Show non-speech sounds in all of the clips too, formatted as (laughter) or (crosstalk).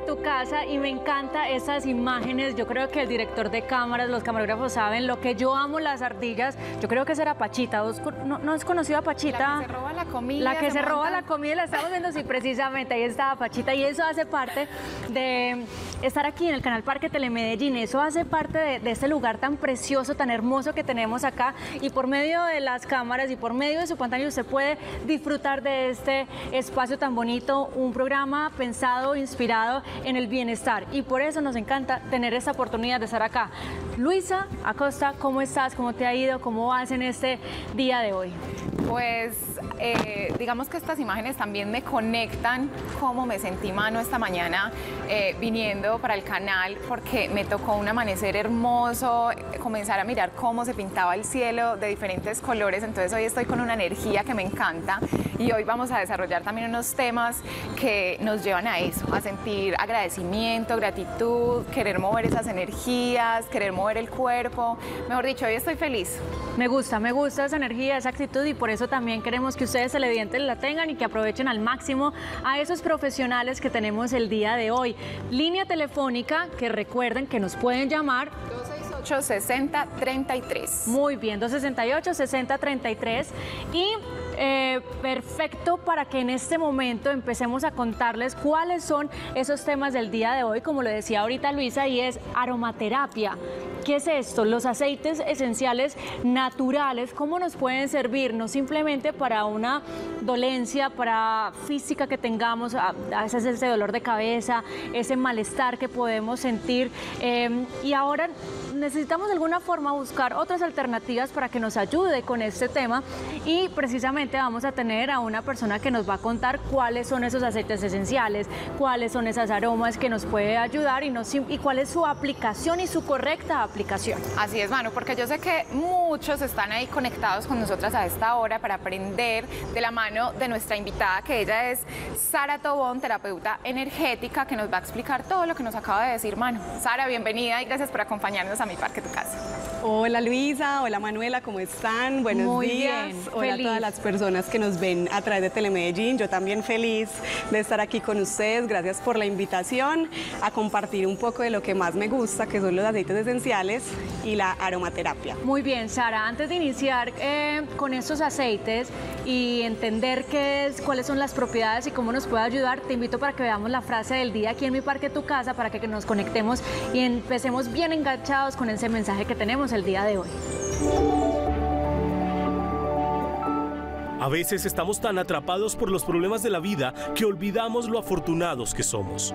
tu casa, y me encanta esas imágenes. Yo creo que el director de cámaras, los camarógrafos saben lo que yo amo las ardillas. Yo creo que será Pachita. ¿No, no has conocido a Pachita? La que se roba comida. La que se, roba la comida, la estamos viendo, sí, precisamente. Ahí estaba Pachita, y eso hace parte de estar aquí en el canal Parque Telemedellín. Eso hace parte de, de este lugar tan precioso, tan hermoso que tenemos acá. Y por medio de las cámaras y por medio de su pantalla, usted puede disfrutar de este espacio tan bonito, un programa pensado, inspirado en el bienestar y por eso nos encanta tener esta oportunidad de estar acá. Luisa Acosta, ¿cómo estás? ¿Cómo te ha ido? ¿Cómo vas en este día de hoy? Pues eh, digamos que estas imágenes también me conectan cómo me sentí mano esta mañana eh, viniendo para el canal porque me tocó un amanecer hermoso, comenzar a mirar cómo se pintaba el cielo de diferentes colores, entonces hoy estoy con una energía que me encanta y hoy vamos a desarrollar también unos temas que nos llevan a eso, a sentir agradecimiento, gratitud, querer mover esas energías, querer mover el cuerpo, mejor dicho, hoy estoy feliz. Me gusta, me gusta esa energía, esa actitud y por eso también queremos que ustedes televidentes la tengan y que aprovechen al máximo a esos profesionales que tenemos el día de hoy. Línea telefónica que recuerden que nos pueden llamar 268-6033. Muy bien, 268-6033 y eh, perfecto para que en este momento empecemos a contarles cuáles son esos temas del día de hoy, como lo decía ahorita Luisa, y es aromaterapia. ¿Qué es esto? Los aceites esenciales naturales, ¿cómo nos pueden servir? No simplemente para una dolencia, para física que tengamos, a veces ese dolor de cabeza, ese malestar que podemos sentir. Eh, y ahora necesitamos de alguna forma buscar otras alternativas para que nos ayude con este tema y precisamente vamos a tener a una persona que nos va a contar cuáles son esos aceites esenciales, cuáles son esas aromas que nos puede ayudar y, nos, y cuál es su aplicación y su correcta aplicación. Así es, Manu, porque yo sé que muchos están ahí conectados con nosotras a esta hora para aprender de la mano de nuestra invitada, que ella es Sara Tobón, terapeuta energética, que nos va a explicar todo lo que nos acaba de decir Manu. Sara, bienvenida y gracias por acompañarnos a parque tu casa. Hola Luisa, hola Manuela, ¿cómo están? Buenos días. hola a todas las personas que nos ven a través de Telemedellín. Yo también feliz de estar aquí con ustedes. Gracias por la invitación a compartir un poco de lo que más me gusta, que son los aceites esenciales y la aromaterapia. Muy bien, Sara. Antes de iniciar eh, con estos aceites y entender qué es, cuáles son las propiedades y cómo nos puede ayudar, te invito para que veamos la frase del día aquí en mi parque tu casa para que nos conectemos y empecemos bien enganchados con ese mensaje que tenemos el día de hoy. A veces estamos tan atrapados por los problemas de la vida que olvidamos lo afortunados que somos.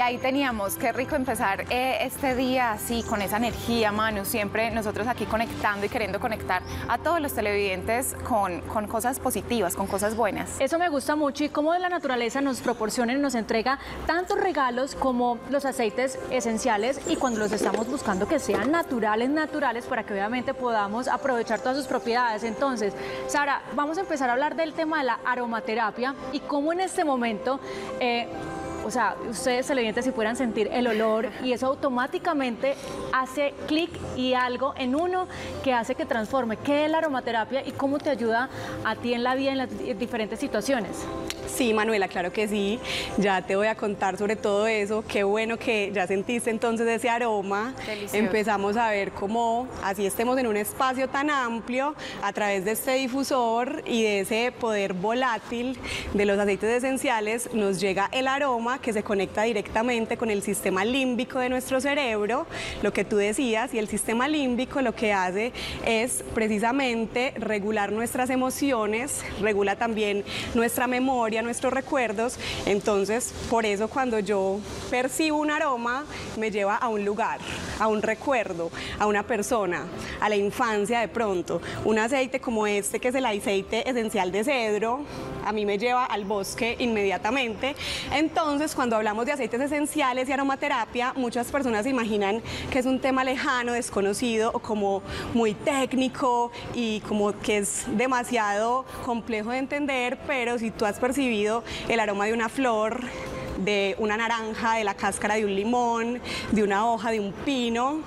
Y ahí teníamos, qué rico empezar eh, este día así, con esa energía, Manu, siempre nosotros aquí conectando y queriendo conectar a todos los televidentes con, con cosas positivas, con cosas buenas. Eso me gusta mucho y cómo la naturaleza nos proporciona y nos entrega tantos regalos como los aceites esenciales y cuando los estamos buscando que sean naturales, naturales, para que obviamente podamos aprovechar todas sus propiedades. Entonces, Sara, vamos a empezar a hablar del tema de la aromaterapia y cómo en este momento... Eh, o sea, ustedes televidentes si puedan sentir el olor y eso automáticamente hace clic y algo en uno que hace que transforme. ¿Qué es la aromaterapia y cómo te ayuda a ti en la vida en las diferentes situaciones? Sí, Manuela, claro que sí. Ya te voy a contar sobre todo eso. Qué bueno que ya sentiste entonces ese aroma. Delicioso. Empezamos a ver cómo así estemos en un espacio tan amplio a través de este difusor y de ese poder volátil de los aceites esenciales nos llega el aroma que se conecta directamente con el sistema límbico de nuestro cerebro, lo que tú decías, y el sistema límbico lo que hace es precisamente regular nuestras emociones, regula también nuestra memoria, nuestros recuerdos. Entonces, por eso cuando yo percibo un aroma, me lleva a un lugar, a un recuerdo, a una persona, a la infancia de pronto. Un aceite como este, que es el aceite esencial de cedro, a mí me lleva al bosque inmediatamente. Entonces, cuando hablamos de aceites esenciales y aromaterapia, muchas personas se imaginan que es un tema lejano, desconocido o como muy técnico y como que es demasiado complejo de entender, pero si tú has percibido el aroma de una flor, de una naranja, de la cáscara de un limón, de una hoja de un pino,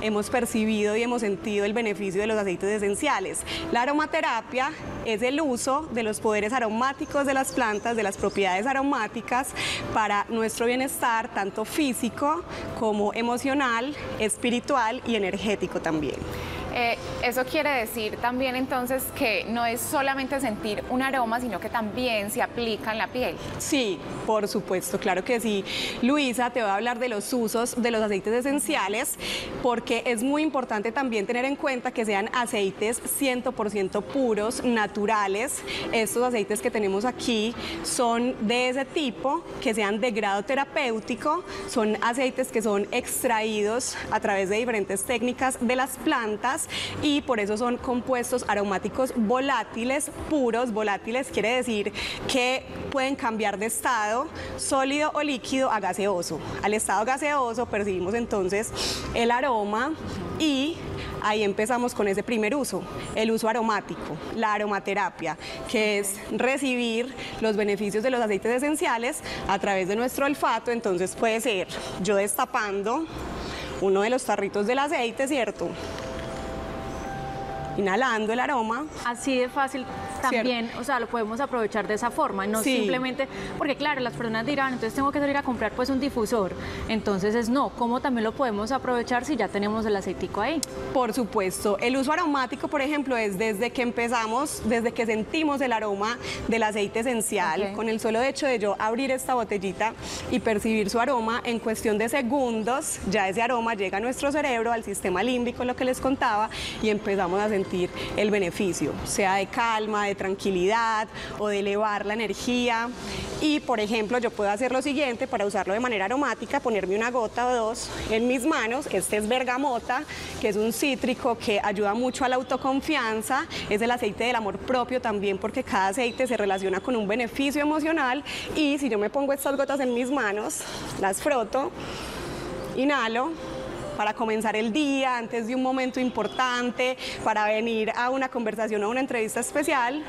hemos percibido y hemos sentido el beneficio de los aceites esenciales. La aromaterapia es el uso de los poderes aromáticos de las plantas, de las propiedades aromáticas para nuestro bienestar, tanto físico como emocional, espiritual y energético también. Eh, eso quiere decir también entonces que no es solamente sentir un aroma, sino que también se aplica en la piel. Sí, por supuesto, claro que sí. Luisa, te voy a hablar de los usos de los aceites esenciales, porque es muy importante también tener en cuenta que sean aceites 100% puros, naturales. Estos aceites que tenemos aquí son de ese tipo, que sean de grado terapéutico, son aceites que son extraídos a través de diferentes técnicas de las plantas y por eso son compuestos aromáticos volátiles, puros, volátiles quiere decir que pueden cambiar de estado sólido o líquido a gaseoso. Al estado gaseoso percibimos entonces el aroma y ahí empezamos con ese primer uso, el uso aromático, la aromaterapia, que es recibir los beneficios de los aceites esenciales a través de nuestro olfato. Entonces puede ser yo destapando uno de los tarritos del aceite, ¿cierto? Inhalando el aroma. Así de fácil también, o sea, lo podemos aprovechar de esa forma, no simplemente, porque claro, las personas dirán, entonces tengo que salir a comprar pues un difusor, entonces es no, ¿cómo también lo podemos aprovechar si ya tenemos el aceitico ahí? Por supuesto, el uso aromático, por ejemplo, es desde que empezamos, desde que sentimos el aroma del aceite esencial, con el solo hecho de yo abrir esta botellita y percibir su aroma, en cuestión de segundos, ya ese aroma llega a nuestro cerebro, al sistema límbico, lo que les contaba, y empezamos a sentir el beneficio, sea de calma, de tranquilidad o de elevar la energía. Y por ejemplo, yo puedo hacer lo siguiente para usarlo de manera aromática, ponerme una gota o dos en mis manos. Este es bergamota, que es un cítrico que ayuda mucho a la autoconfianza. Es el aceite del amor propio también porque cada aceite se relaciona con un beneficio emocional. Y si yo me pongo estas gotas en mis manos, las froto, inhalo para comenzar el día, antes de un momento importante, para venir a una conversación o una entrevista especial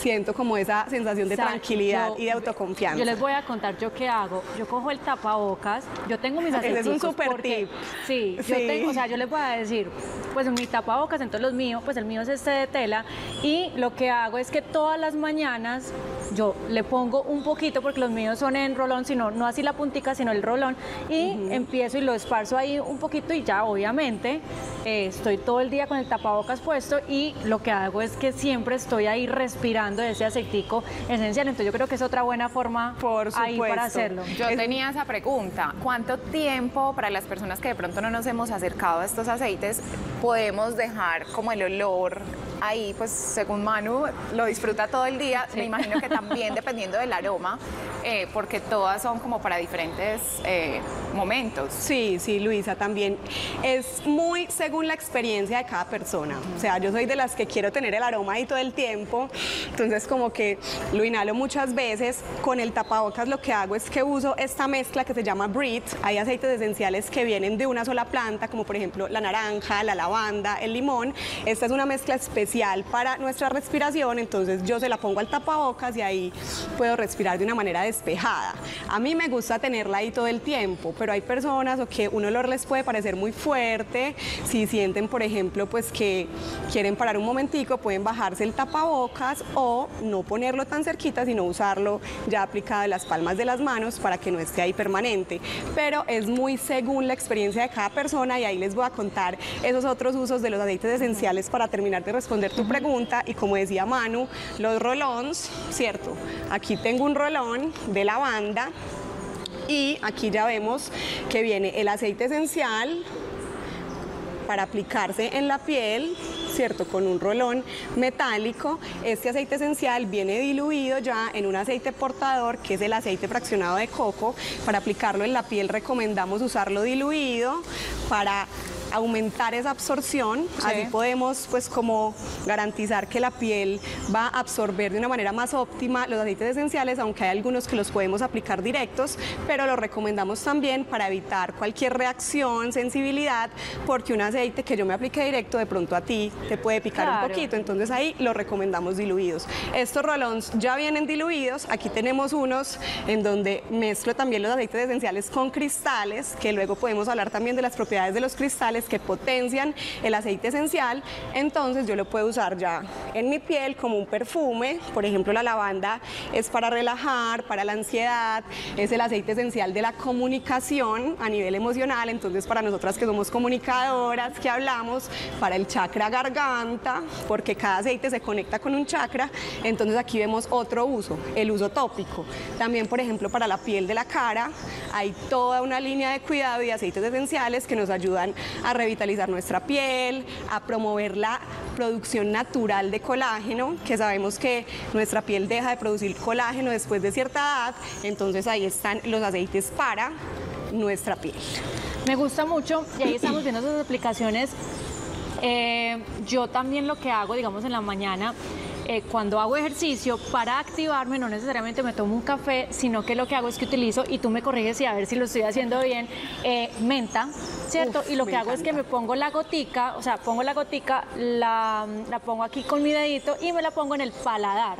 siento como esa sensación de tranquilidad y de autoconfianza. Yo les voy a contar yo qué hago. Yo cojo el tapabocas, yo tengo mis aceites. es un super tip. Sí, yo tengo, o sea, yo les voy a decir, pues mi tapabocas, entonces los míos, pues el mío es este de tela y lo que hago es que todas las mañanas yo le pongo un poquito porque los míos son en rolón, sino no así la puntica, sino el rolón y empiezo y lo esparzo ahí un poquito y ya obviamente eh, estoy todo el día con el tapabocas puesto y lo que hago es que siempre estoy ahí respirando de ese aceitico esencial. Entonces yo creo que es otra buena forma Por ahí para hacerlo. Yo tenía esa pregunta. ¿Cuánto tiempo para las personas que de pronto no nos hemos acercado a estos aceites podemos dejar como el olor ahí, pues según Manu, lo disfruta todo el día. Me imagino que también (laughs) dependiendo del aroma, eh, porque todas son como para diferentes eh, momentos. Sí, sí, Luisa, también es muy según la experiencia de cada persona. O sea, yo soy de las que quiero tener el aroma ahí todo el tiempo, entonces como que lo inhalo muchas veces. Con el tapabocas lo que hago es que uso esta mezcla que se llama Breed. Hay aceites esenciales que vienen de una sola planta, como por ejemplo la naranja, la lavanda, el limón. Esta es una mezcla especial para nuestra respiración, entonces yo se la pongo al tapabocas y ahí puedo respirar de una manera despejada. A mí me gusta tenerla ahí todo el tiempo, pero hay personas o que un olor les puede parecer muy fuerte, si sienten, por ejemplo, pues que quieren parar un momentico, pueden bajarse el tapabocas o no ponerlo tan cerquita, sino usarlo ya aplicado en las palmas de las manos para que no esté ahí permanente. Pero es muy según la experiencia de cada persona y ahí les voy a contar esos otros usos de los aceites esenciales para terminar de responder tu pregunta y como decía Manu, los rolons, ¿cierto? Aquí tengo un rolón de lavanda y aquí ya vemos que viene el aceite esencial para aplicarse en la piel, ¿cierto? Con un rolón metálico. Este aceite esencial viene diluido ya en un aceite portador, que es el aceite fraccionado de coco. Para aplicarlo en la piel recomendamos usarlo diluido para aumentar esa absorción, así podemos pues como garantizar que la piel va a absorber de una manera más óptima los aceites esenciales, aunque hay algunos que los podemos aplicar directos, pero los recomendamos también para evitar cualquier reacción, sensibilidad, porque un aceite que yo me aplique directo de pronto a ti te puede picar un poquito, entonces ahí lo recomendamos diluidos. Estos rolons ya vienen diluidos, aquí tenemos unos en donde mezclo también los aceites esenciales con cristales, que luego podemos hablar también de las propiedades de los cristales que potencian el aceite esencial, entonces yo lo puedo usar ya en mi piel como un perfume, por ejemplo la lavanda es para relajar, para la ansiedad, es el aceite esencial de la comunicación a nivel emocional, entonces para nosotras que somos comunicadoras, que hablamos, para el chakra garganta, porque cada aceite se conecta con un chakra, entonces aquí vemos otro uso, el uso tópico. También, por ejemplo, para la piel de la cara, hay toda una línea de cuidado y aceites esenciales que nos ayudan a revitalizar nuestra piel, a promover la producción natural de colágeno, que sabemos que nuestra piel deja de producir colágeno después de cierta edad, entonces ahí están los aceites para nuestra piel. Me gusta mucho y ahí estamos viendo esas aplicaciones. Eh, yo también lo que hago, digamos, en la mañana eh, cuando hago ejercicio, para activarme no necesariamente me tomo un café, sino que lo que hago es que utilizo, y tú me corriges y a ver si lo estoy haciendo bien, eh, menta, ¿cierto? y lo que hago es que me pongo la gotica, o sea, pongo la gotica, la, la pongo aquí con mi dedito y me la pongo en el paladar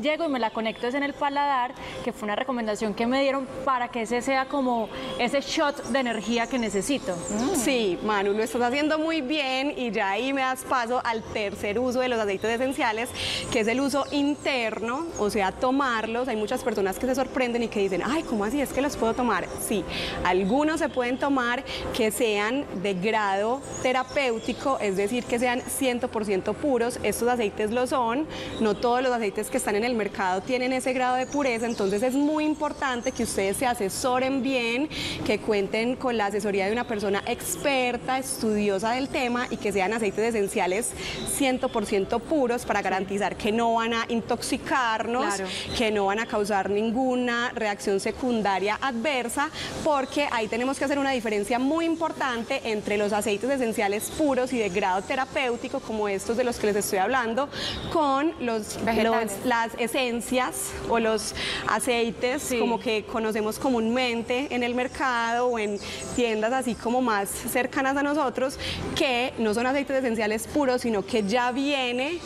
llego y me la conecto es en el paladar, que fue una recomendación que me dieron para que ese sea como ese shot de energía que necesito. Mm. Sí, Manu, lo estás haciendo muy bien y ya ahí me das paso al tercer uso de los aceites esenciales, que es el uso interno, o sea, tomarlos. Hay muchas personas que se sorprenden y que dicen, ay, ¿cómo así es que los puedo tomar? Sí, algunos se pueden tomar que sean de grado terapéutico, es decir, que sean 100% puros. Estos aceites lo son, no todos los aceites que están en el el mercado tienen ese grado de pureza, entonces es muy importante que ustedes se asesoren bien, que cuenten con la asesoría de una persona experta, estudiosa del tema y que sean aceites esenciales 100% puros para garantizar que no van a intoxicarnos, que no van a causar ninguna reacción secundaria adversa, porque ahí tenemos que hacer una diferencia muy importante entre los aceites esenciales puros y de grado terapéutico, como estos de los que les estoy hablando, con los, los las esencias o los aceites como que conocemos comúnmente en el mercado o en tiendas así como más cercanas a nosotros, que no son aceites esenciales puros, sino que ya viene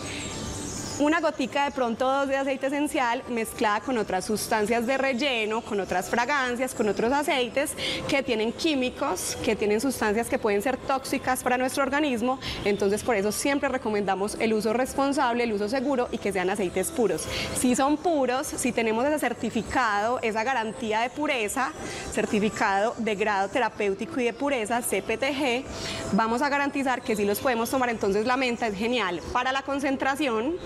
una gotica de pronto dos de aceite esencial mezclada con otras sustancias de relleno, con otras fragancias, con otros aceites que tienen químicos, que tienen sustancias que pueden ser tóxicas para nuestro organismo. Entonces por eso siempre recomendamos el uso responsable, el uso seguro y que sean aceites puros. Si son puros, si tenemos ese certificado, esa garantía de pureza, certificado de grado terapéutico y de pureza, CPTG, vamos a garantizar que si los podemos tomar. Entonces la menta es genial para la concentración.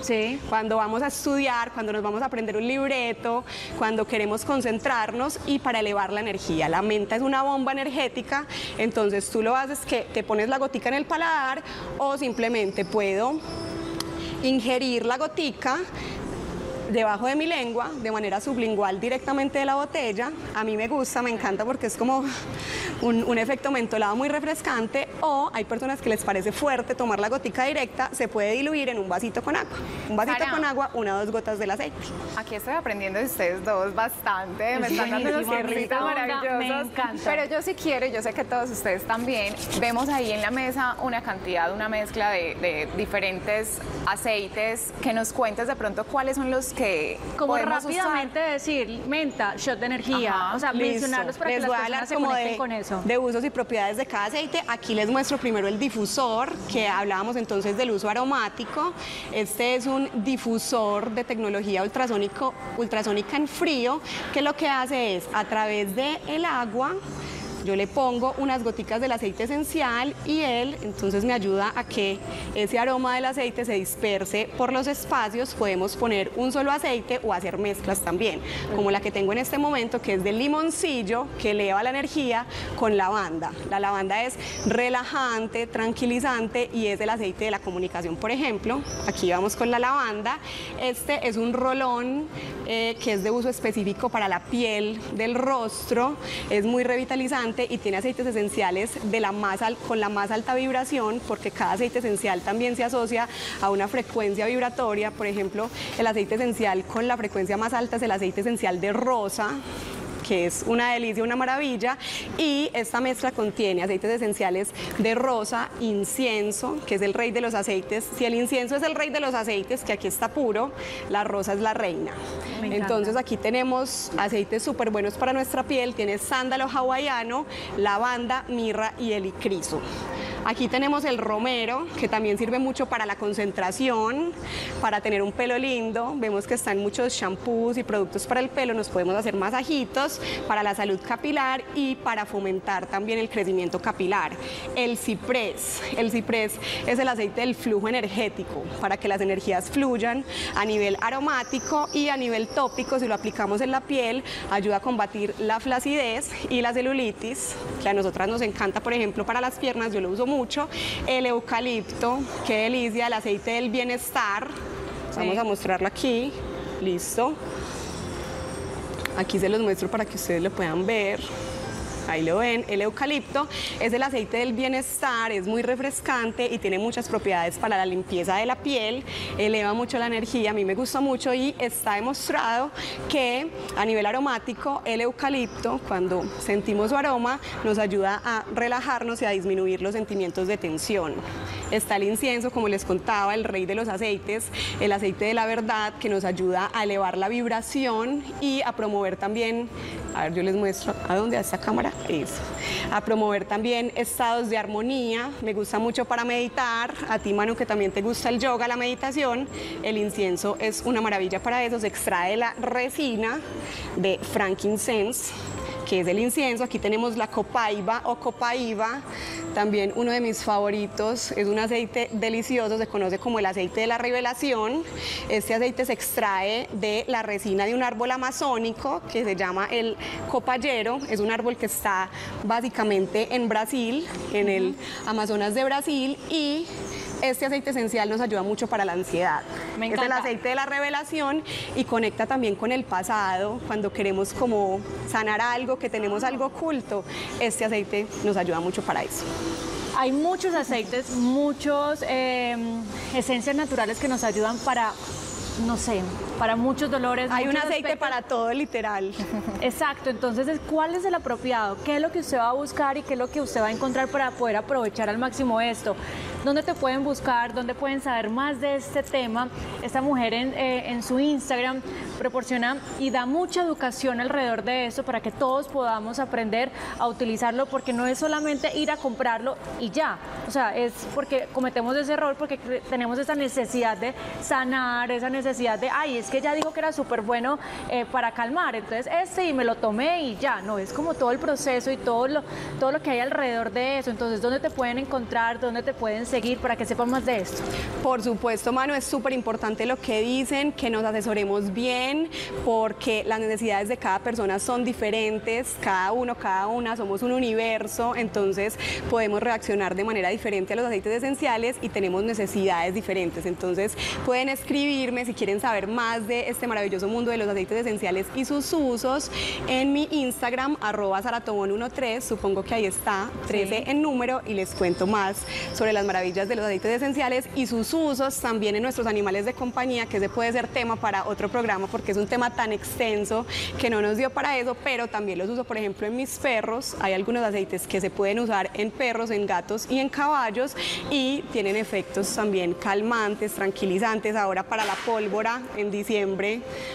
Cuando vamos a estudiar, cuando nos vamos a aprender un libreto, cuando queremos concentrarnos y para elevar la energía. La menta es una bomba energética, entonces tú lo haces que te pones la gotica en el paladar o simplemente puedo ingerir la gotica debajo de mi lengua, de manera sublingual directamente de la botella. A mí me gusta, me encanta porque es como un, efecto mentolado muy refrescante o hay personas que les parece fuerte tomar la gotica directa, se puede diluir en un vasito con agua. Un vasito con agua, una o dos gotas del aceite. Aquí estoy aprendiendo de ustedes dos bastante, me están dando unos maravillosos. Me encanta. Pero yo sí quiero, y yo sé que todos ustedes también, vemos ahí en la mesa una cantidad, una mezcla de, de diferentes aceites, que nos cuentes de pronto cuáles son los que como rápidamente decir menta, shot de energía, o sea, mencionarlos para que las personas se conecten con eso. De usos y propiedades de cada aceite. Aquí les muestro primero el difusor, que hablábamos entonces del uso aromático. Este es un difusor de tecnología ultrasónico, ultrasónica en frío, que lo que hace es a través del el agua yo le pongo unas goticas del aceite esencial y él entonces me ayuda a que ese aroma del aceite se disperse por los espacios. Podemos poner un solo aceite o hacer mezclas también, como la que tengo en este momento, que es del limoncillo, que eleva la energía con lavanda. La lavanda es relajante, tranquilizante y es el aceite de la comunicación, por ejemplo. Aquí vamos con la lavanda. Este es un rolón eh, que es de uso específico para la piel del rostro, es muy revitalizante y tiene aceites esenciales de la más con la más alta vibración, porque cada aceite esencial también se asocia a una frecuencia vibratoria. Por ejemplo, el aceite esencial con la frecuencia más alta es el aceite esencial de rosa que es una delicia, una maravilla. Y esta mezcla contiene aceites esenciales de rosa, incienso, que es el rey de los aceites. Si el incienso es el rey de los aceites, que aquí está puro, la rosa es la reina. Entonces aquí tenemos aceites súper buenos para nuestra piel. Tiene sándalo hawaiano, lavanda, mirra y helicriso. Aquí tenemos el romero, que también sirve mucho para la concentración, para tener un pelo lindo. Vemos que están muchos shampoos y productos para el pelo, nos podemos hacer masajitos para la salud capilar y para fomentar también el crecimiento capilar. El ciprés, el ciprés es el aceite del flujo energético, para que las energías fluyan a nivel aromático y a nivel tópico, si lo aplicamos en la piel, ayuda a combatir la flacidez y la celulitis, que a nosotras nos encanta, por ejemplo, para las piernas, yo lo uso mucho mucho. El eucalipto, qué delicia, el aceite del bienestar. Vamos a mostrarlo aquí. Listo. Aquí se los muestro para que ustedes lo puedan ver ahí lo ven, el eucalipto es el aceite del bienestar, es muy refrescante y tiene muchas propiedades para la limpieza de la piel, eleva mucho la energía, a mí me gusta mucho y está demostrado que a nivel aromático el eucalipto, cuando sentimos su aroma, nos ayuda a relajarnos y a disminuir los sentimientos de tensión. Está el incienso, como les contaba, el rey de los aceites, el aceite de la verdad, que nos ayuda a elevar la vibración y a promover también, a ver, yo les muestro a dónde, a esta cámara, eso, a promover también estados de armonía. Me gusta mucho para meditar, a ti Manu que también te gusta el yoga, la meditación, el incienso es una maravilla para eso, se extrae la resina de frankincense que es el incienso. Aquí tenemos la copaiba o copaiba, también uno de mis favoritos, es un aceite delicioso, se conoce como el aceite de la revelación. Este aceite se extrae de la resina de un árbol amazónico que se llama el copayero, es un árbol que está básicamente en Brasil, en el Amazonas de Brasil y este aceite esencial nos ayuda mucho para la ansiedad. Es el aceite de la revelación y conecta también con el pasado, cuando queremos como sanar algo, que tenemos algo oculto, este aceite nos ayuda mucho para eso. Hay muchos aceites, muchos em, esencias naturales que nos ayudan para no sé, para muchos dolores. Hay un aceite para todo, literal. (laughs) Exacto, entonces, ¿cuál es el apropiado? ¿Qué es lo que usted va a buscar y qué es lo que usted va a encontrar para poder aprovechar al máximo esto? ¿Dónde te pueden buscar? ¿Dónde pueden saber más de este tema? Esta mujer en, eh, en su Instagram proporciona y da mucha educación alrededor de eso para que todos podamos aprender a utilizarlo porque no es solamente ir a comprarlo y ya. O sea, es porque cometemos ese error porque tenemos esa necesidad de sanar, esa necesidad de, ay, es que ya dijo que era súper bueno eh, para calmar, entonces este y me lo tomé y ya. No, es como todo el proceso y todo lo, todo lo que hay alrededor de eso. Entonces, ¿dónde te pueden encontrar? ¿Dónde te pueden seguir para que sepan más de esto? Por supuesto, Manu, es súper importante lo que dicen, que nos asesoremos bien, porque las necesidades de cada persona son diferentes, cada uno, cada una, somos un universo, entonces podemos reaccionar de manera diferente a los aceites esenciales y tenemos necesidades diferentes. Entonces pueden escribirme si quieren saber más de este maravilloso mundo de los aceites esenciales y sus usos en mi Instagram, arroba 13 supongo que ahí está, 13 en número, y les cuento más sobre las maravillas de los aceites esenciales y sus usos también en nuestros animales de compañía, que ese puede ser tema para otro programa porque es un tema tan extenso que no nos dio para eso, pero también los uso, por ejemplo, en mis perros. Hay algunos aceites que se pueden usar en perros, en gatos y en caballos y tienen efectos también calmantes, tranquilizantes. Ahora para la pólvora, en diciembre,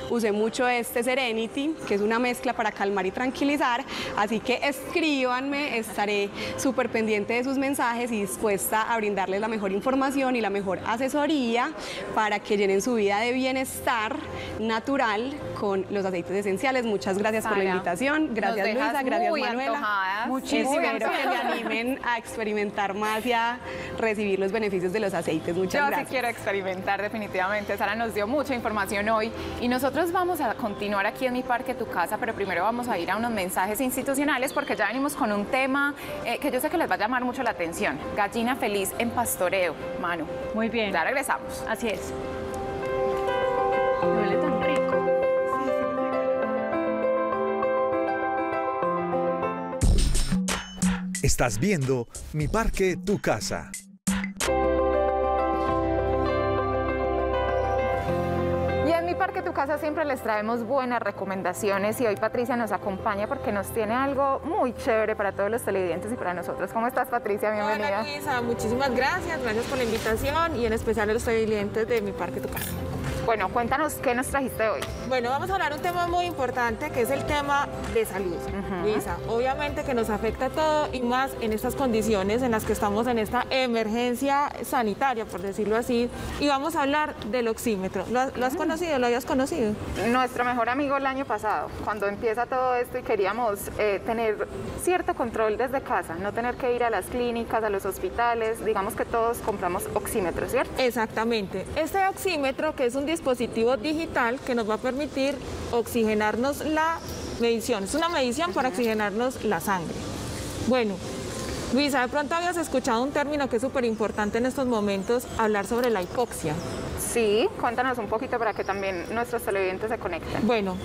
usé mucho este Serenity, que es una mezcla para calmar y tranquilizar. Así que escríbanme, estaré súper pendiente de sus mensajes y dispuesta a brindar darles la mejor información y la mejor asesoría para que llenen su vida de bienestar natural con los aceites esenciales. Muchas gracias por la invitación. Gracias Luisa, gracias Manuela. Muchísimo. Espero que me animen a experimentar más y a recibir los beneficios de los aceites. Muchas gracias. Yo sí quiero experimentar definitivamente. Sara nos dio mucha información hoy y nosotros vamos a continuar aquí en mi parque, tu casa, pero primero vamos a ir a unos mensajes institucionales porque ya venimos con un tema eh, que yo sé que les va a llamar mucho la atención. Gallina feliz en pastoreo, Manu. Muy bien. Ya regresamos. Así es. Estás viendo Mi Parque, Tu Casa. Tu Casa siempre les traemos buenas recomendaciones y hoy Patricia nos acompaña porque nos tiene algo muy chévere para todos los televidentes y para nosotros. ¿Cómo estás Patricia? Bienvenida. Hola Luisa, muchísimas gracias, gracias por la invitación y en especial a los televidentes de Mi Parque, Tu Casa. Bueno, cuéntanos qué nos trajiste hoy. Bueno, vamos a hablar de un tema muy importante que es el tema de salud. Luisa, obviamente que nos afecta a todo y más en estas condiciones en las que estamos en esta emergencia sanitaria, por decirlo así. Y vamos a hablar del oxímetro. ¿Lo, has- lo has conocido? ¿Lo habías conocido? Nuestro mejor amigo el año pasado, cuando empieza todo esto y queríamos eh, tener cierto control desde casa, no tener que ir a las clínicas, a los hospitales, digamos que todos compramos oxímetros, ¿cierto? Exactamente. Este oxímetro, que es un dispositivo digital que nos va a permitir oxigenarnos la medición. Es una medición para oxigenarnos la sangre. Bueno, Luisa, de pronto habías escuchado un término que es súper importante en estos momentos, hablar sobre la hipoxia. Sí, cuéntanos un poquito para que también nuestros televidentes se conecten. Bueno,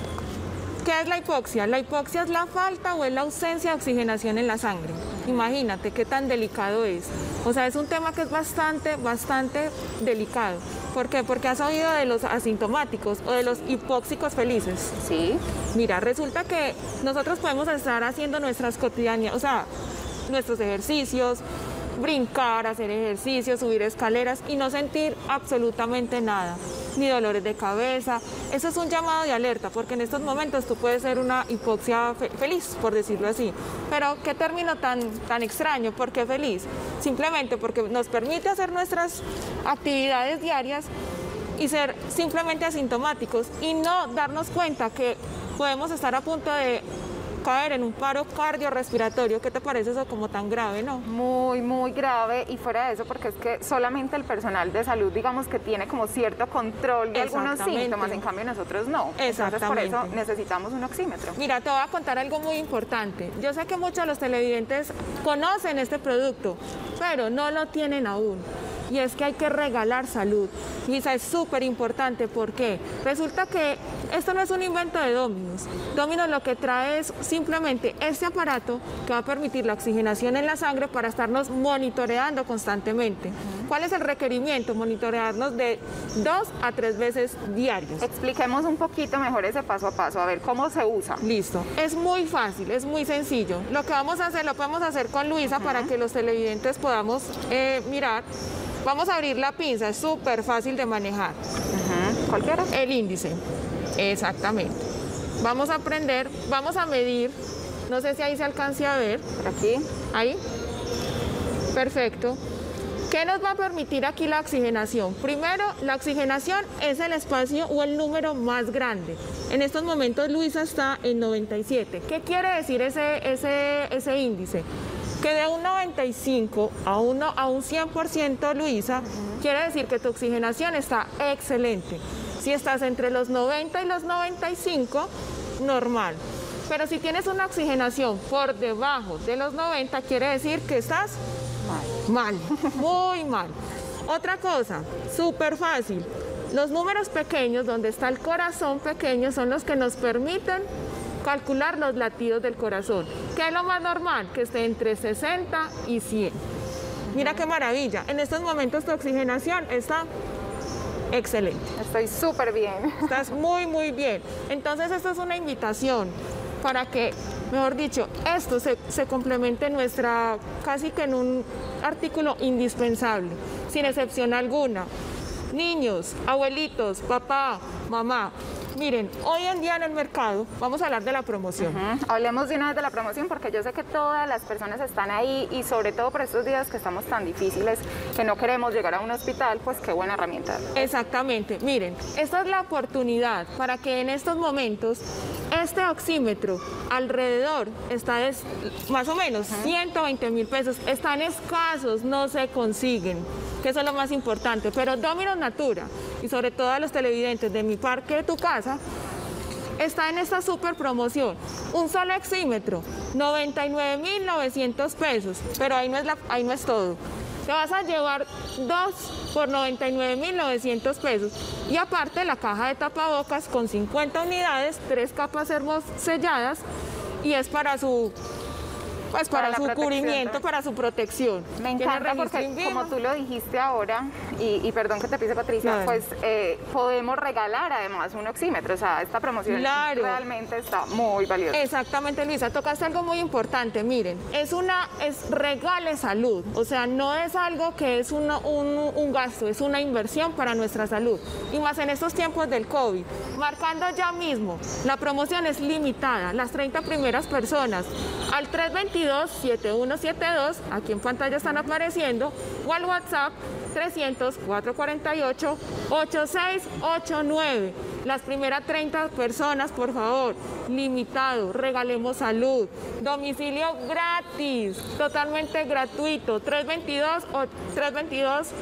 ¿qué es la hipoxia? La hipoxia es la falta o es la ausencia de oxigenación en la sangre. Imagínate qué tan delicado es. O sea, es un tema que es bastante, bastante delicado. ¿Por qué? Porque has oído de los asintomáticos o de los hipóxicos felices. Sí, Mira, resulta que nosotros podemos estar haciendo nuestras cotidianas, o sea, nuestros ejercicios, brincar, hacer ejercicios, subir escaleras y no sentir absolutamente nada, ni dolores de cabeza. Eso es un llamado de alerta, porque en estos momentos tú puedes ser una hipoxia fe- feliz, por decirlo así. Pero qué término tan, tan extraño, ¿por qué feliz? Simplemente porque nos permite hacer nuestras actividades diarias y ser simplemente asintomáticos y no darnos cuenta que podemos estar a punto de caer en un paro cardiorrespiratorio. ¿Qué te parece eso como tan grave, no? muy, muy grave y fuera de eso porque es que solamente el personal de salud, digamos que tiene como cierto control de algunos Exactamente. síntomas, en cambio nosotros no. Entonces por eso Exactamente. necesitamos un oxímetro. Mira, te voy a contar algo muy importante. Yo sé que muchos de los televidentes conocen este producto, pero no lo tienen aún. Y es que hay que regalar salud. Y eso es súper importante. ¿Por qué? Resulta que esto no es un invento de Dominos. Dominos lo que trae es simplemente este aparato que va a permitir la oxigenación en la sangre para estarnos monitoreando constantemente. ¿Cuál es el requerimiento? Monitorearnos de dos a tres veces diarios. Expliquemos un poquito mejor ese paso a paso, a ver cómo se usa. Listo. Es muy fácil, es muy sencillo. Lo que vamos a hacer, lo podemos hacer con Luisa para que los televidentes podamos eh, mirar. Vamos a abrir la pinza, es súper fácil de manejar. Ujú, Cualquiera. El índice, exactamente. Vamos a prender, vamos a medir. No sé si ahí se alcance a ver. Por aquí. Ahí. Perfecto. ¿Qué nos va a permitir aquí la oxigenación? Primero, la oxigenación es el espacio o el número más grande. En estos momentos Luisa está en 97. ¿Qué quiere decir ese, ese, ese índice? Que de un 95 a, uno, a un 100% Luisa, quiere decir que tu oxigenación está excelente. Si estás entre los 90 y los 95, normal. Pero si tienes una oxigenación por debajo de los 90, quiere decir que estás mal, (laughs) muy mal. Otra cosa, súper fácil. Los números pequeños, donde está el corazón pequeño, son los que nos permiten calcular los latidos del corazón. ¿Qué es lo más normal? Que esté entre 60 y 100. Mira qué maravilla. En estos momentos tu oxigenación está excelente. Estoy súper bien. Estás muy, muy bien. Entonces, esto es una invitación para que, mejor dicho, esto se, se complemente en nuestra, casi que en un artículo indispensable, sin excepción alguna. Niños, abuelitos, papá, mamá. Miren, hoy en día en el mercado, vamos a hablar de la promoción. Hablemos de una vez de la promoción porque yo sé que todas las personas están ahí y sobre todo por estos días que estamos tan difíciles que no queremos llegar a un hospital, pues qué buena herramienta. Exactamente, miren, esta es la oportunidad para que en estos momentos este oxímetro alrededor está de más o menos 120 mil pesos, están escasos, no se consiguen, que eso es lo más importante, pero Dominos Natura y sobre todo a los televidentes de mi parque de tu casa, está en esta super promoción. Un solo oxímetro, 99.900 pesos, pero ahí no, es la, ahí no es todo. Te vas a llevar dos por 99.900 pesos. Y aparte la caja de tapabocas con 50 unidades, tres capas hermos selladas y es para su pues para, su cubrimiento, para su protección. Me encanta porque, como tú lo dijiste ahora, y, perdón que te pise Patricia, pues eh, podemos regalar además un oxímetro, o sea, esta promoción realmente está muy valiosa. Exactamente, Luisa, tocaste algo muy importante, miren, es una, es regale salud, o sea, no es algo que es un, un gasto, es una inversión para nuestra salud, y más en estos tiempos del COVID, marcando ya mismo, la promoción es limitada, las 30 primeras personas, al 322-7172, aquí en pantalla están apareciendo, o al WhatsApp 300-448-8689. Las primeras 30 personas, por favor, limitado, regalemos salud, domicilio gratis, totalmente gratuito, 322 o 322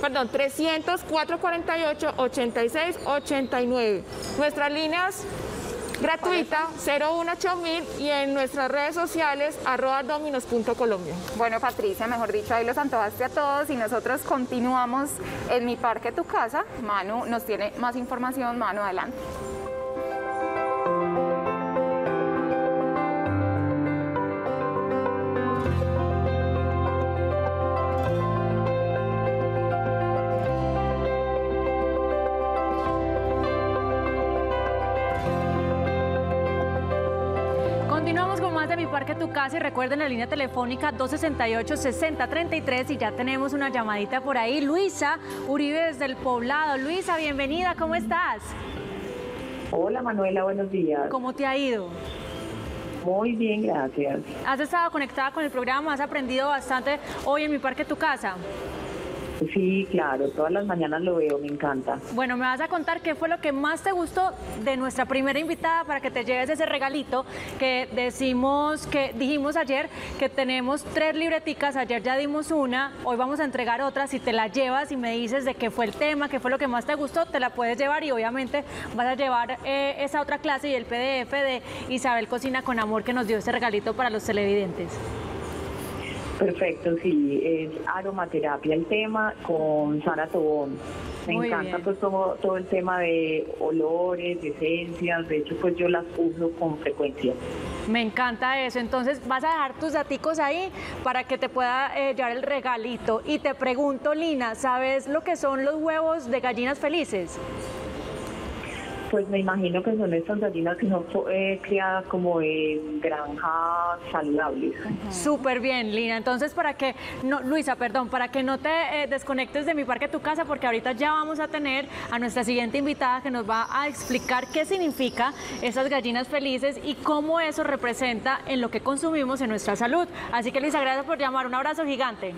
perdón, 300 448 86 89. Nuestras líneas gratuita 018000 y en nuestras redes sociales arroba dominos.colombia. Bueno Patricia, mejor dicho, ahí los antojaste a todos y nosotros continuamos en mi parque tu casa. Manu nos tiene más información, Manu adelante. Y recuerden la línea telefónica 268-6033 y ya tenemos una llamadita por ahí. Luisa Uribe desde el poblado. Luisa, bienvenida, ¿cómo estás? Hola Manuela, buenos días. ¿Cómo te ha ido? Muy bien, gracias. ¿Has estado conectada con el programa? ¿Has aprendido bastante hoy en mi Parque Tu Casa? Sí, claro, todas las mañanas lo veo, me encanta. Bueno, me vas a contar qué fue lo que más te gustó de nuestra primera invitada para que te lleves ese regalito que decimos, que dijimos ayer que tenemos tres libreticas, ayer ya dimos una, hoy vamos a entregar otra, si te la llevas y me dices de qué fue el tema, qué fue lo que más te gustó, te la puedes llevar y obviamente vas a llevar eh, esa otra clase y el PDF de Isabel Cocina con Amor que nos dio ese regalito para los televidentes. Perfecto, sí, es aromaterapia el tema con Sara Tobón. Me encanta pues todo, todo el tema de olores, esencias, de hecho pues yo las uso con frecuencia. Me encanta eso, entonces vas a dejar tus daticos ahí para que te pueda eh, llevar el regalito. Y te pregunto, Lina, ¿sabes lo que son los huevos de gallinas felices? Pues me imagino que son estas gallinas que son eh, criadas como en granjas saludables. Súper bien, Lina. Entonces, para que, no, Luisa, perdón, para que no te eh, desconectes de mi parque tu casa, porque ahorita ya vamos a tener a nuestra siguiente invitada que nos va a explicar qué significa esas gallinas felices y cómo eso representa en lo que consumimos en nuestra salud. Así que, Luisa, gracias por llamar. Un abrazo gigante.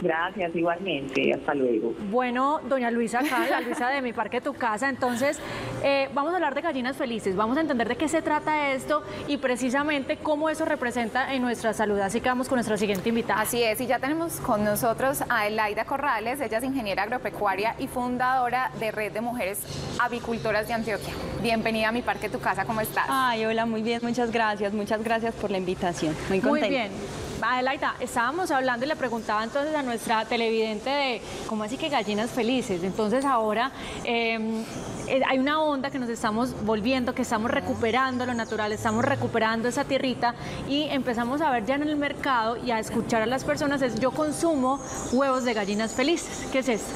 Gracias, igualmente. Hasta luego. Bueno, doña Luisa acá, la Luisa de mi parque Tu Casa. Entonces, eh, vamos a hablar de gallinas felices. Vamos a entender de qué se trata esto y precisamente cómo eso representa en nuestra salud. Así que vamos con nuestra siguiente invitada. Así es, y ya tenemos con nosotros a Elaida Corrales. Ella es ingeniera agropecuaria y fundadora de Red de Mujeres Avicultoras de Antioquia. Bienvenida a mi parque Tu Casa. ¿Cómo estás? Ay, hola, muy bien. Muchas gracias. Muchas gracias por la invitación. Muy contenta. Muy bien. Adelaida, estábamos hablando y le preguntaba entonces a nuestra televidente de cómo así que gallinas felices. Entonces ahora em, eh, hay una onda que nos estamos volviendo, que estamos recuperando lo natural, estamos recuperando esa tierrita y empezamos a ver ya en el mercado y a escuchar a las personas es yo consumo huevos de gallinas felices. ¿Qué es esto?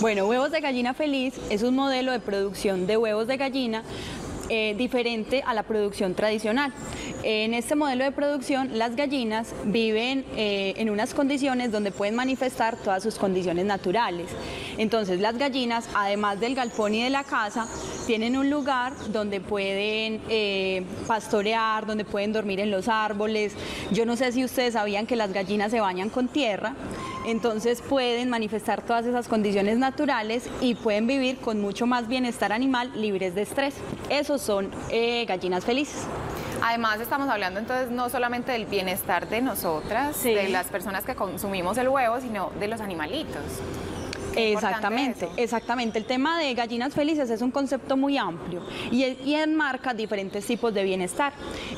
Bueno, Huevos de Gallina Feliz es un modelo de producción de huevos de gallina eh, diferente a la producción tradicional. En este modelo de producción, las gallinas viven eh, en unas condiciones donde pueden manifestar todas sus condiciones naturales. Entonces, las gallinas, además del galpón y de la casa, tienen un lugar donde pueden eh, pastorear, donde pueden dormir en los árboles. Yo no sé si ustedes sabían que las gallinas se bañan con tierra entonces pueden manifestar todas esas condiciones naturales y pueden vivir con mucho más bienestar animal libres de estrés. Esos son eh, gallinas felices. Además estamos hablando entonces no solamente del bienestar de nosotras, de las personas que consumimos el huevo, sino de los animalitos. Exactamente, exactamente. El tema de gallinas felices es un concepto muy amplio y, y enmarca diferentes tipos de bienestar.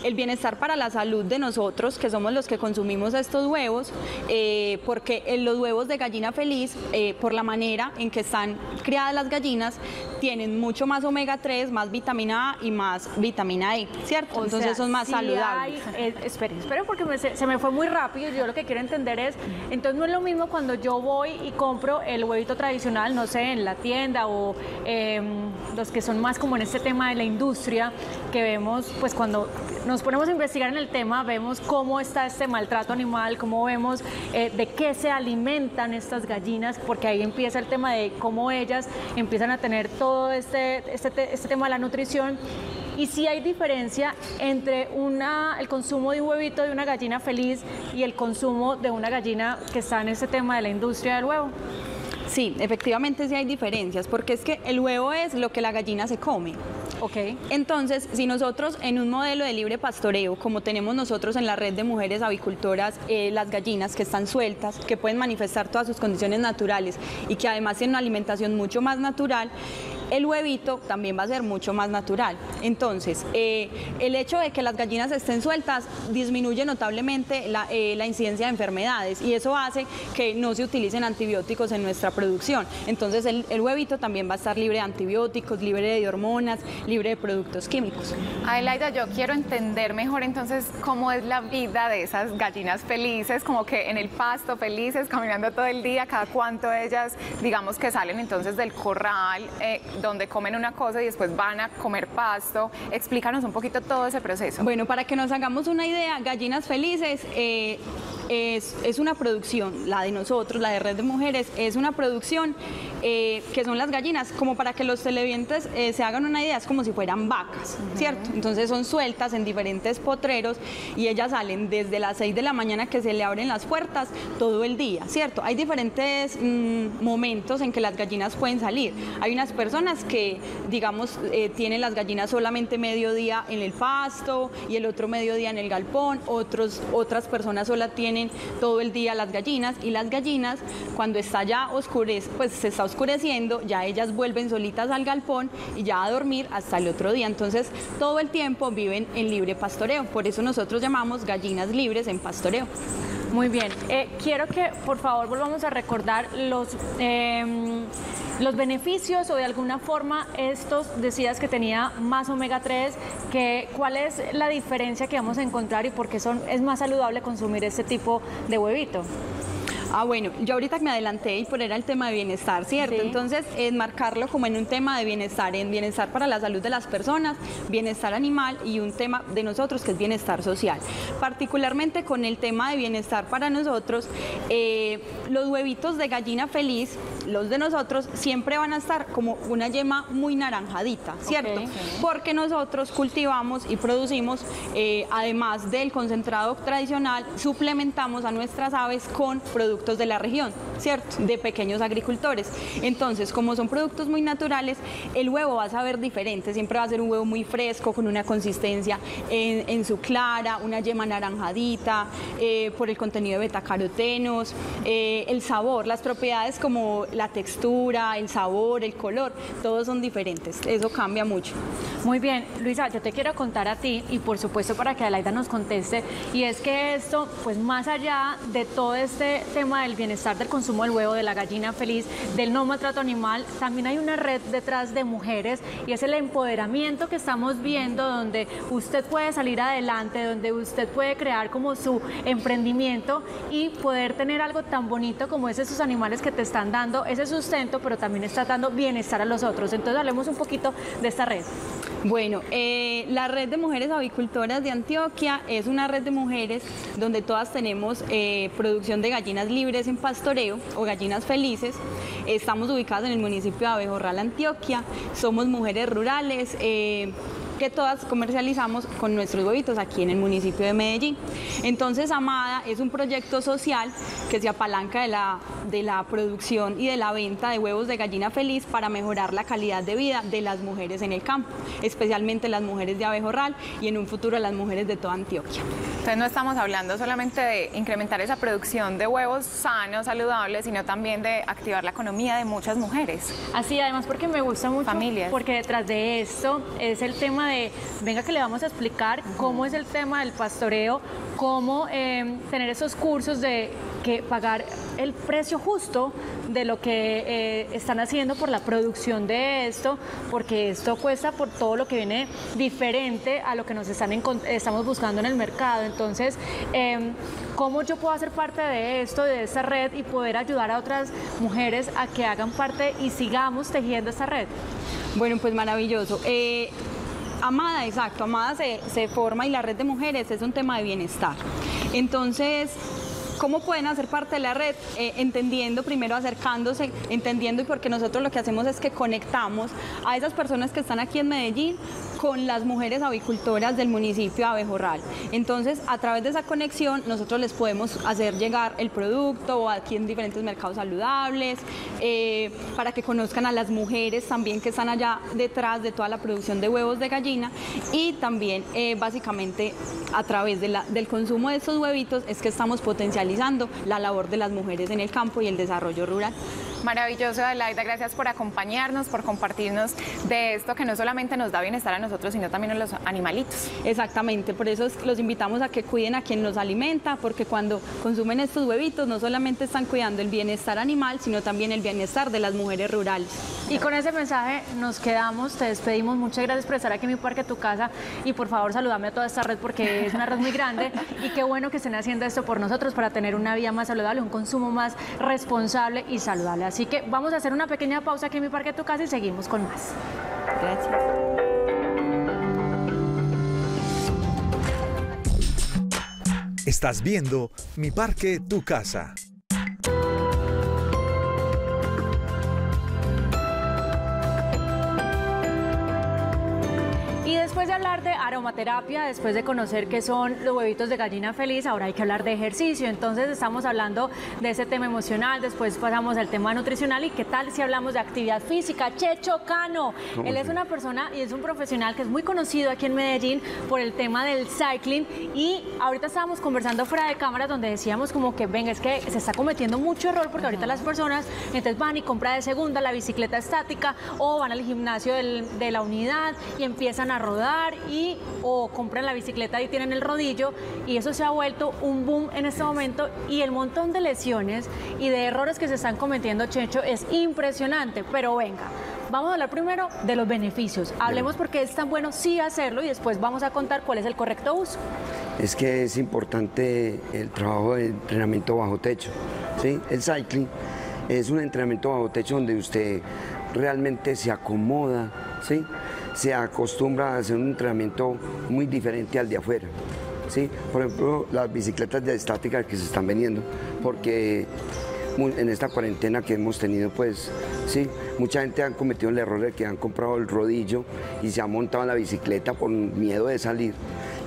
El bienestar para la salud de nosotros, que somos los que consumimos estos huevos, eh, porque los huevos de gallina feliz, eh, por la manera en que están criadas las gallinas, tienen mucho más omega 3, más vitamina A y más vitamina E, ¿cierto? Entonces son más saludables. Eh, esperen, esperen porque se, me fue muy rápido. Yo lo que quiero entender es, entonces no es lo mismo cuando yo voy y compro el huevito tradicional, no sé, en la tienda o em, los que son más como en este tema de la industria, que vemos, pues cuando nos ponemos a investigar en el tema, vemos cómo está este maltrato animal, cómo vemos eh, de qué se alimentan estas gallinas, porque ahí empieza el tema de cómo ellas empiezan a tener todo este, este, este tema de la nutrición y si hay diferencia entre una, el consumo de un huevito de una gallina feliz y el consumo de una gallina que está en ese tema de la industria del huevo. Sí, efectivamente sí hay diferencias, porque es que el huevo es lo que la gallina se come. Ok. Entonces, si nosotros en un modelo de libre pastoreo, como tenemos nosotros en la red de mujeres avicultoras, eh, las gallinas que están sueltas, que pueden manifestar todas sus condiciones naturales y que además tienen una alimentación mucho más natural, el huevito también va a ser mucho más natural. Entonces, eh, el hecho de que las gallinas estén sueltas disminuye notablemente eh, la, incidencia de enfermedades y eso hace que no se utilicen antibióticos en nuestra producción. Entonces, el, huevito también va a estar libre de antibióticos, libre de hormonas, libre de productos químicos. Adelaida, yo quiero entender mejor entonces cómo es la vida de esas gallinas felices, como que en el pasto felices, caminando todo el día, cada cuánto ellas, digamos que salen entonces del corral, eh, donde comen una cosa y después van a comer pasto. Explícanos un poquito todo ese proceso. Bueno, para que nos hagamos una idea, Gallinas Felices eh, es, una producción, la de nosotros, la de Red de Mujeres, es una producción eh, que son las gallinas, como para que los televidentes eh, se hagan una idea, es como si fueran vacas, ¿cierto? Entonces son sueltas en diferentes potreros y ellas salen desde las 6 de la mañana que se le abren las puertas todo el día, ¿cierto? Hay diferentes mm, momentos en que las gallinas pueden salir. Hay unas personas que, digamos, eh, tienen las gallinas solamente mediodía en el pasto y el otro mediodía en el galpón, otros, otras personas solo tienen todo el día las gallinas y las gallinas cuando está ya oscurece, pues se está oscureciendo, ya ellas vuelven solitas al galpón y ya a dormir hasta el otro día. Entonces todo el tiempo viven en libre pastoreo, por eso nosotros llamamos gallinas libres en pastoreo. Muy bien, eh, quiero que por favor volvamos a recordar los, em, los beneficios o de alguna forma estos decías que tenía más omega 3, que, ¿cuál es la diferencia que vamos a encontrar y por qué son, es más saludable consumir este tipo de huevito? Ah, bueno, yo ahorita me adelanté y por era el tema de bienestar, ¿cierto? Entonces, enmarcarlo como en un tema de bienestar, en bienestar para la salud de las personas, bienestar animal y un tema de nosotros que es bienestar social. Particularmente con el tema de bienestar para nosotros, eh, los huevitos de gallina feliz, los de nosotros, siempre van a estar como una yema muy naranjadita, ¿cierto? Porque nosotros cultivamos y producimos, eh, además del concentrado tradicional, suplementamos a nuestras aves con productos de la región, ¿cierto? De pequeños agricultores. Entonces, como son productos muy naturales, el huevo va a saber diferente, siempre va a ser un huevo muy fresco, con una consistencia en, su clara, una yema naranjadita, eh, por el contenido de betacarotenos, eh, el sabor, las propiedades como la textura, el sabor, el color, todos son diferentes, eso cambia mucho. Muy bien, Luisa, yo te quiero contar a ti y por supuesto para que Alaida nos conteste, y es que esto, pues más allá de todo este tema, del bienestar del consumo del huevo, de la gallina feliz, del no maltrato animal, también hay una red detrás de mujeres y es el empoderamiento que estamos viendo donde usted puede salir adelante, donde usted puede crear como su emprendimiento y poder tener algo tan bonito como es esos animales que te están dando ese sustento, pero también está dando bienestar a los otros. Entonces hablemos un poquito de esta red. Bueno, eh, la red de mujeres avicultoras de Antioquia es una red de mujeres donde todas tenemos eh, producción de gallinas libres en pastoreo o gallinas felices. Estamos ubicados en el municipio de Abejorral, Antioquia. Somos mujeres rurales. Eh, que todas comercializamos con nuestros huevitos aquí en el municipio de Medellín. Entonces, Amada es un proyecto social que se apalanca de la, de la producción y de la venta de huevos de gallina feliz para mejorar la calidad de vida de las mujeres en el campo, especialmente las mujeres de Abejorral y en un futuro las mujeres de toda Antioquia. Entonces no estamos hablando solamente de incrementar esa producción de huevos sanos, saludables, sino también de activar la economía de muchas mujeres. Así, además porque me gusta mucho. Familias. Porque detrás de esto es el tema de, venga que le vamos a explicar cómo es el tema del pastoreo, cómo eh, tener esos cursos de que pagar el precio justo de lo que eh, están haciendo por la producción de esto, porque esto cuesta por todo lo que viene diferente a lo que nos están estamos buscando en el mercado. Entonces, eh, ¿cómo yo puedo hacer parte de esto, de esta red y poder ayudar a otras mujeres a que hagan parte y sigamos tejiendo esta red? Bueno, pues maravilloso. Eh, Amada, exacto, Amada se, se forma y la red de mujeres es un tema de bienestar. Entonces, ¿Cómo pueden hacer parte de la red? Eh, entendiendo, primero acercándose, entendiendo y porque nosotros lo que hacemos es que conectamos a esas personas que están aquí en Medellín con las mujeres avicultoras del municipio de Abejorral. Entonces, a través de esa conexión, nosotros les podemos hacer llegar el producto o aquí en diferentes mercados saludables, eh, para que conozcan a las mujeres también que están allá detrás de toda la producción de huevos de gallina y también eh, básicamente a través del consumo de estos huevitos es que estamos potencializando la labor de las mujeres en el campo y el desarrollo rural. Maravilloso, Adelaida. Gracias por acompañarnos, por compartirnos de esto que no solamente nos da bienestar a nosotros, sino también a los animalitos. Exactamente, por eso los invitamos a que cuiden a quien los alimenta, porque cuando consumen estos huevitos no solamente están cuidando el bienestar animal, sino también el bienestar de las mujeres rurales. Y con ese mensaje nos quedamos, te despedimos. Muchas gracias por estar aquí en mi parque, tu casa, y por favor saludame a toda esta red porque es una red muy grande y qué bueno que estén haciendo esto por nosotros para tener una vida más saludable, un consumo más responsable y saludable. Así que vamos a hacer una pequeña pausa aquí en mi parque, tu casa y seguimos con más. Gracias. Estás viendo Mi Parque, Tu Casa. Aromaterapia, después de conocer qué son los huevitos de gallina feliz, ahora hay que hablar de ejercicio. Entonces estamos hablando de ese tema emocional, después pasamos al tema nutricional y qué tal si hablamos de actividad física. Checho Cano, él es una persona y es un profesional que es muy conocido aquí en Medellín por el tema del cycling y ahorita estábamos conversando fuera de cámara donde decíamos como que venga, es que se está cometiendo mucho error porque ahorita las personas entonces van y compran de segunda la bicicleta estática o van al gimnasio de la unidad y empiezan a rodar y o compran la bicicleta y tienen el rodillo y eso se ha vuelto un boom en este momento y el montón de lesiones y de errores que se están cometiendo, Checho, es impresionante. Pero venga, vamos a hablar primero de los beneficios. Hablemos porque es tan bueno sí hacerlo y después vamos a contar cuál es el correcto uso. Es que es importante el trabajo de entrenamiento bajo techo. ¿sí? El cycling es un entrenamiento bajo techo donde usted realmente se acomoda, ¿sí? Se acostumbra a hacer un entrenamiento muy diferente al de afuera. ¿sí? Por ejemplo, las bicicletas de estática que se están vendiendo, porque en esta cuarentena que hemos tenido, pues sí, mucha gente ha cometido el error de que han comprado el rodillo y se han montado la bicicleta por miedo de salir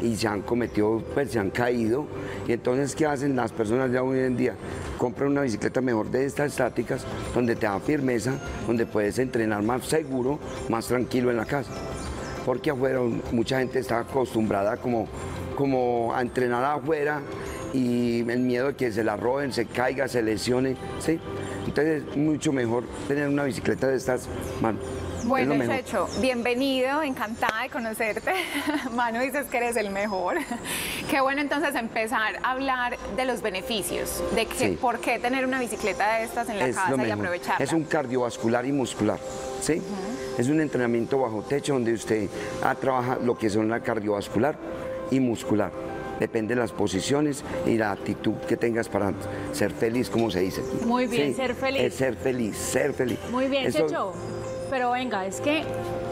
y se han cometido, pues se han caído. Y entonces, ¿qué hacen las personas ya hoy en día? Compran una bicicleta mejor de estas estáticas, donde te da firmeza, donde puedes entrenar más seguro, más tranquilo en la casa. Porque afuera mucha gente está acostumbrada como, como a entrenar afuera y el miedo de que se la roben, se caiga, se lesione, ¿sí? Entonces es mucho mejor tener una bicicleta de estas bueno, Checho, bienvenido, encantada de conocerte. (laughs) Manu, dices que eres el mejor. (laughs) Qué bueno entonces empezar a hablar de los beneficios, de que, por qué tener una bicicleta de estas en la casa y aprovecharla. Es un cardiovascular y muscular, ¿sí? Es un entrenamiento bajo techo donde usted trabaja lo que son la cardiovascular y muscular depende de las posiciones y la actitud que tengas para ser feliz, como se dice. Muy bien, ser feliz. Es ser feliz, ser feliz. Muy bien, Checho pero venga, es que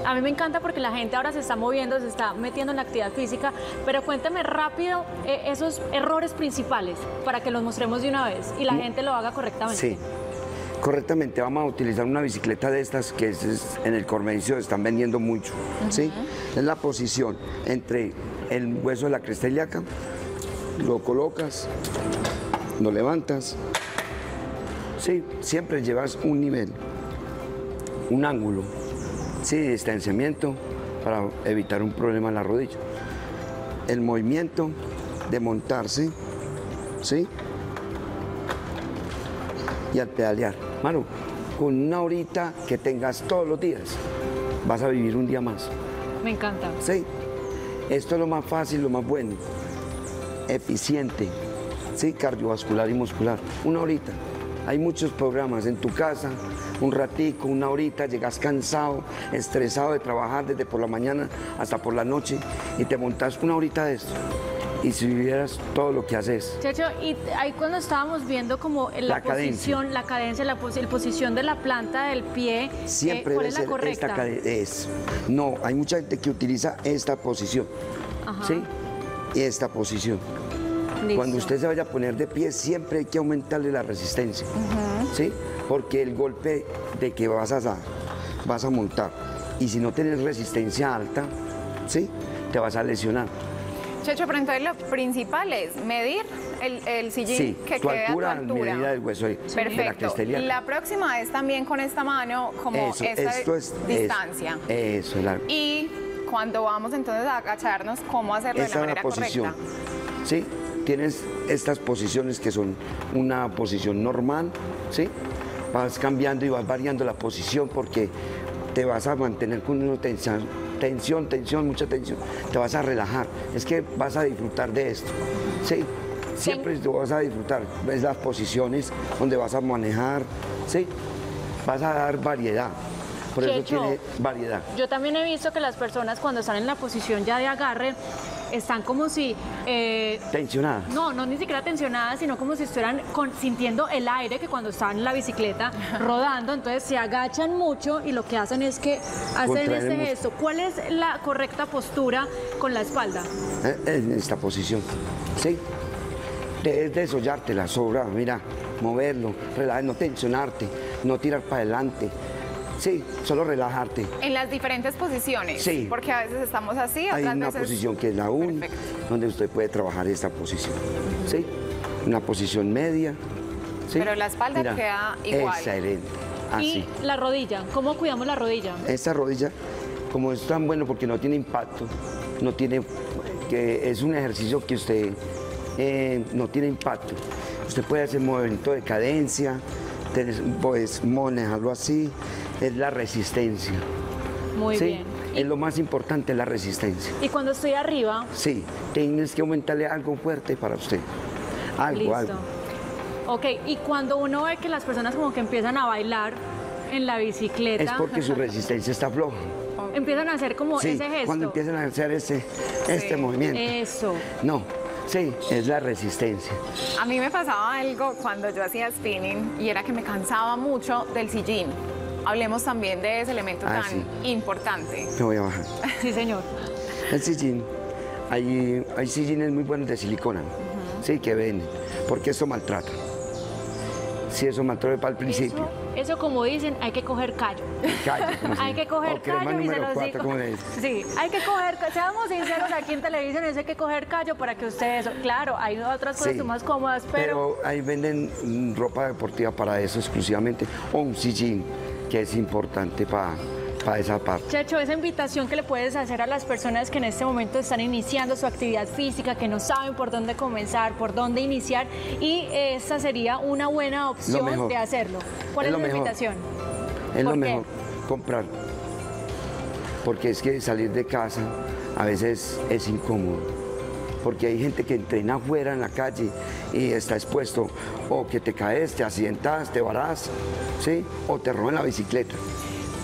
a mí me encanta porque la gente ahora se está moviendo, se está metiendo en la actividad física, pero cuéntame rápido eh, esos errores principales para que los mostremos de una vez y la mm. gente lo haga correctamente. Sí. Correctamente, vamos a utilizar una bicicleta de estas que es, en el Cormedicio están vendiendo mucho. ¿sí? Es la posición entre el hueso de la cresta ilíaca, lo colocas, lo levantas. Sí, siempre llevas un nivel un ángulo sí, de distanciamiento para evitar un problema en la rodilla. El movimiento de montarse, ¿sí? Y al pedalear. Mano, con una horita que tengas todos los días, vas a vivir un día más. Me encanta. ¿Sí? Esto es lo más fácil, lo más bueno. Eficiente. ¿Sí? Cardiovascular y muscular. Una horita. Hay muchos programas en tu casa, un ratico, una horita, llegas cansado, estresado de trabajar desde por la mañana hasta por la noche y te montas una horita de esto. Y si vivieras todo lo que haces. Checho, y ahí cuando estábamos viendo como la, La cadencia. posición, la cadencia, la, pos- el posición de la planta del pie, eh, Siempre ¿cuál debe es la ser correcta? esta. Es. No, hay mucha gente que utiliza esta posición. Ajá. ¿Sí? Esta posición. Listo. Cuando usted se vaya a poner de pie, siempre hay que aumentarle la resistencia. ¿Sí? Porque el golpe de que vas a, vas a montar y si no tienes resistencia alta, ¿sí? Te vas a lesionar. Checho, pero entonces lo principal es medir el, el sillín Sí, que tu quede altura, a tu altura. medida del hueso de, de la Perfecto. ilíaca. La próxima es también con esta mano, como Eso, esta esto es distancia. Eso, eso, la- Y cuando vamos entonces a agacharnos, ¿cómo hacerlo de Esta la es la manera posición. correcta? ¿Sí? Tienes estas posiciones que son una posición normal, ¿sí? Vas cambiando y vas variando la posición porque te vas a mantener con una tensión, tensión, tensión, mucha tensión. Te vas a relajar. Es que vas a disfrutar de esto, ¿sí? Siempre tú vas a disfrutar. Ves las posiciones donde vas a manejar, ¿sí? Vas a dar variedad. Por eso Checho. tiene variedad. Yo también he visto que las personas cuando están en la posición ya de agarre están como si eh, Tensionada. No, no ni siquiera tensionadas, sino como si estuvieran con- sintiendo el aire que cuando están en la bicicleta rodando, entonces se agachan mucho y lo que hacen es que hacen Contraen este gesto. ¿Cuál es la correcta postura con la espalda? ¿eh? en esta posición. ¿Sí? Debes desollarte la sobra, mira, moverlo, relajar, no tensionarte, no tirar para adelante. Sí, solo relajarte. En las diferentes posiciones. Sí. Porque a veces estamos así, Hay una veces... posición que es la 1, Perfecto. donde usted puede trabajar esta posición. ¿Sí? Una posición media. ¿sí? Pero la espalda queda igual. Excelente. Así. Y la rodilla, ¿cómo cuidamos la rodilla? Esta rodilla, como es tan bueno porque no tiene impacto, no tiene, que es un ejercicio que usted eh, no tiene impacto. Usted puede hacer movimiento de cadencia, tenés- puedes manejarlo así, es la resistencia. Muy ¿sí? bien. Es lo más importante, la resistencia. Y cuando estoy arriba, Sí, tienes que aumentarle algo fuerte para usted. Algo, listo. algo. Ok, y cuando uno ve que las personas como que empiezan a bailar en la bicicleta, Es porque su resistencia está floja. empiezan a hacer como Sí, ese gesto. cuando empiezan a hacer ese, este movimiento. Eso. No, sí, es la resistencia. A mí me pasaba algo cuando yo hacía spinning y era que me cansaba mucho del sillín. Hablemos también de ese elemento Ah, tan sí. importante. Me voy a bajar. Sí, señor. El sillín, hay, hay sillines muy buenos de silicona, sí, que venden, porque esto maltrata. Sí, eso maltrata para el principio. Eso, eso como dicen, hay que coger callo. (laughs) Hay que coger o crema callo y se los cuatro, digo. (laughs) Sí, hay que coger, seamos sinceros aquí en televisión, hay que coger callo para que ustedes, claro, hay otras cosas Sí, más cómodas, pero, Pero ahí venden mm, ropa deportiva para eso exclusivamente, o un sillín, que es importante para esa parte. Checho, esa invitación que le puedes hacer a las personas que en este momento están iniciando su actividad física, que no saben por dónde comenzar, por dónde iniciar, y esta sería una buena opción de hacerlo. ¿Cuál Es la mejor. invitación? Es lo mejor, comprar. Porque es que salir de casa a veces es incómodo. Porque hay gente que entrena afuera en la calle y está expuesto o que te caes, te accidentas, te varás, ¿sí? O te roban la bicicleta.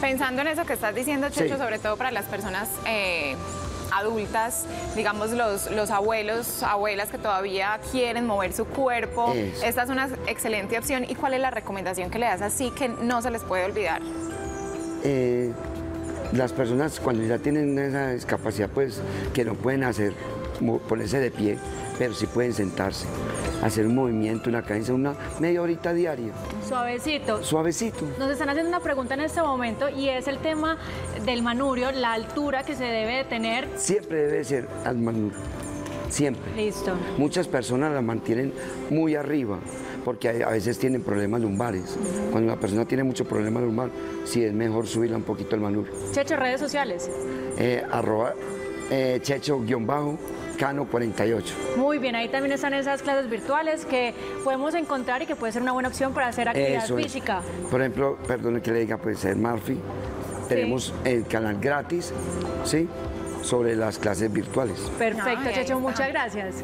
Pensando en eso que estás diciendo, Checho, Sí. sobre todo para las personas eh, adultas, digamos los, los abuelos, abuelas que todavía quieren mover su cuerpo, Eso. esta es una excelente opción. ¿Y cuál es la recomendación que le das así que no se les puede olvidar? Eh, las personas cuando ya tienen esa discapacidad, pues que no pueden hacer, ponerse de pie, pero sí pueden sentarse, hacer un movimiento, una cadencia, una media horita diaria, Suavecito. suavecito. Nos están haciendo una pregunta en este momento y es el tema del manubrio, la altura que se debe de tener. Siempre debe ser al manubrio, siempre. Listo. Muchas personas la mantienen muy arriba porque a veces tienen problemas lumbares. Cuando la persona tiene mucho problema lumbar, sí es mejor subirla un poquito el manubrio. Checho, redes sociales. Eh, arroba eh, checho-bajo Cano 48. Muy bien, ahí también están esas clases virtuales que podemos encontrar y que puede ser una buena opción para hacer actividad Eso es. física. Por ejemplo, perdone que le diga, puede ser Murphy. Tenemos el canal gratis, ¿sí? Sobre las clases virtuales. Perfecto, Checho, muchas gracias.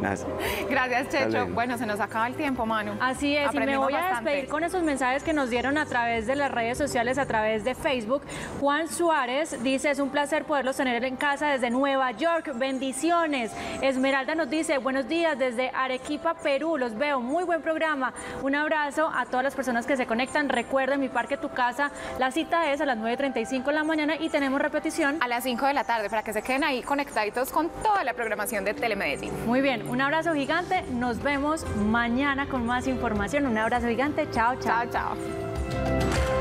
Gracias. Gracias, Checho. Bueno, se nos acaba el tiempo, Manu. Así es, y me voy a bastante. despedir con esos mensajes que nos dieron a través de las redes sociales, a través de Facebook. Juan Suárez dice, es un placer poderlos tener en casa desde Nueva York, bendiciones. Esmeralda nos dice, buenos días desde Arequipa, Perú, los veo, muy buen programa. Un abrazo a todas las personas que se conectan. Recuerden, mi parque, tu casa, la cita es a las 9.35 de la mañana y tenemos repetición. A las 5 de la tarde, para que se queden ahí conectaditos con toda la programación de Telemedellín. Muy bien, un abrazo gigante. Nos vemos mañana con más información. Un abrazo gigante. Chao, chao. Chao, chao.